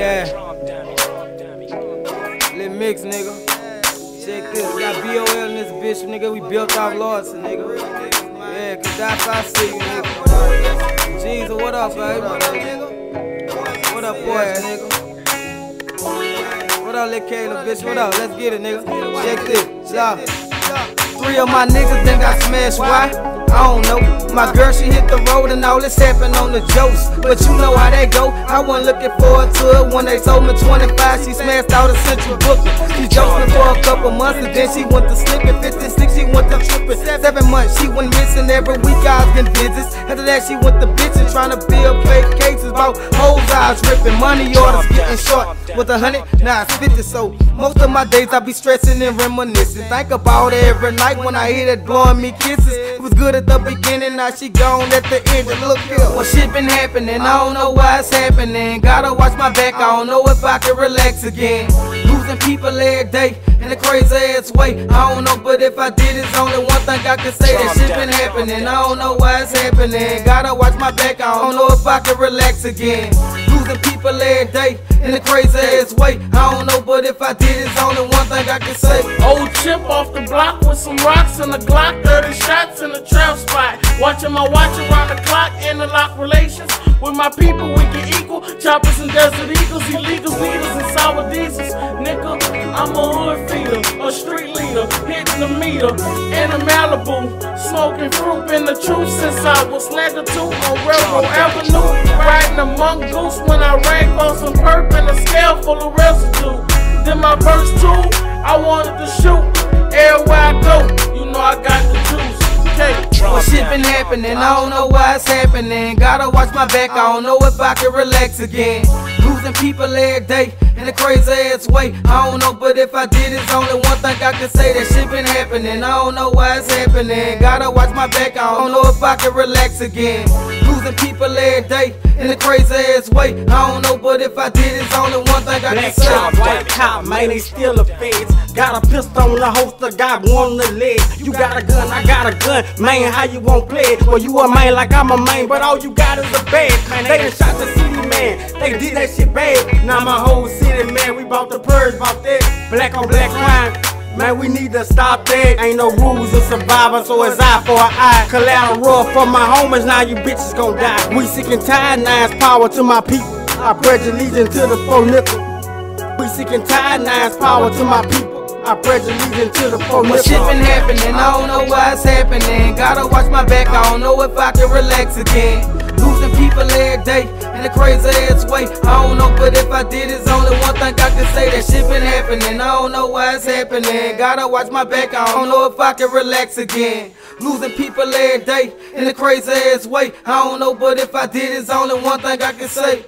Yeah. Lil Mix, nigga. Check this. We got BOL in this bitch, nigga. We built off Lawson, nigga. Yeah, cause that's how I see you, nigga. Jesus, what up, baby? What up, boys, nigga? What up, Lil Caleb, bitch? What up? Let's get it, nigga. Check this. Look. Three of my niggas then got smashed. Why? I don't know. My girl, she hit the road and all this happened on the jokes. But you know how that go. I wasn't looking forward to it when they sold me 25. She smashed out a central booking. She joked me for a couple months and then she went to slipping. She went missing every week. I was getting visits. After that, she went to bitches trying to build fake cases about hoes was ripping. Money orders getting short. With a hundred, now it's 50. So most of my days I be stressing and reminiscing. Think about it every night when I hear that blowing me kisses. It was good at the beginning, now she gone at the end. And look here, what shit been happening? I don't know why it's happening. Gotta watch my back, I don't know if I can relax again. Losing people every day in a crazy ass way. I don't know, but if I did, it's only one thing I can say. That shit been happening. I don't know why it's happening. Gotta watch my back, I don't know if I can relax again. Losing people every day in a crazy ass way. I don't know, but if I did, it's only one thing I can say. Old chip off the block with some rocks and a Glock, 30 shots in the trap spot. Watching my watch around the clock, interlock relations. With my people, we can equal. Choppers and desert eagles, illegals, leader, hitting the meter. In a Malibu, smoking fruit, been the truth since I was Snagger 2 on Railroad Avenue. Riding a mongoose when I rang on some perp and a scale full of residue. Then my verse 2, I wanted to shoot. Happening? I don't know why it's happening. Gotta watch my back, I don't know if I can relax again. Losing people every day in a crazy ass way. I don't know, but if I did, it's only one thing I can say. That shit been happening. I don't know why it's happening. Gotta watch my back, I don't know if I can relax again. Losing people every day in a crazy ass way. I don't know, but if I did, it's only one thing I can Black say. cop, white cop, man, they still a feds. Got a pistol on the holster, got one on the leg. You got a gun, I got a gun. Man, how you won't play it? Well, you a man like I'm a man, but all you got is a bag. Man, they done shot the city, man. They did that shit bad. Now my whole city, man, we bought the purge, bought that. Black on black crime. Man, we need to stop that. Ain't no rules of survival, so it's eye for an eye. Collateral for my homies, now you bitches gon' die. We sick and tired, now it's power to my people. I pledge allegiance to the four nickel. We sick and tired, now it's power to my people. I pledge allegiance to the four What shit been happening? I don't know why it's happening. Gotta watch my back, I don't know if I can relax again. Losing people every day in a crazy ass way. I don't know, but if I did, it's only one thing I can say. That shit been happening. I don't know why it's happening. Gotta watch my back, I don't know if I can relax again. Losing people every day in a crazy ass way. I don't know, but if I did, it's only one thing I can say.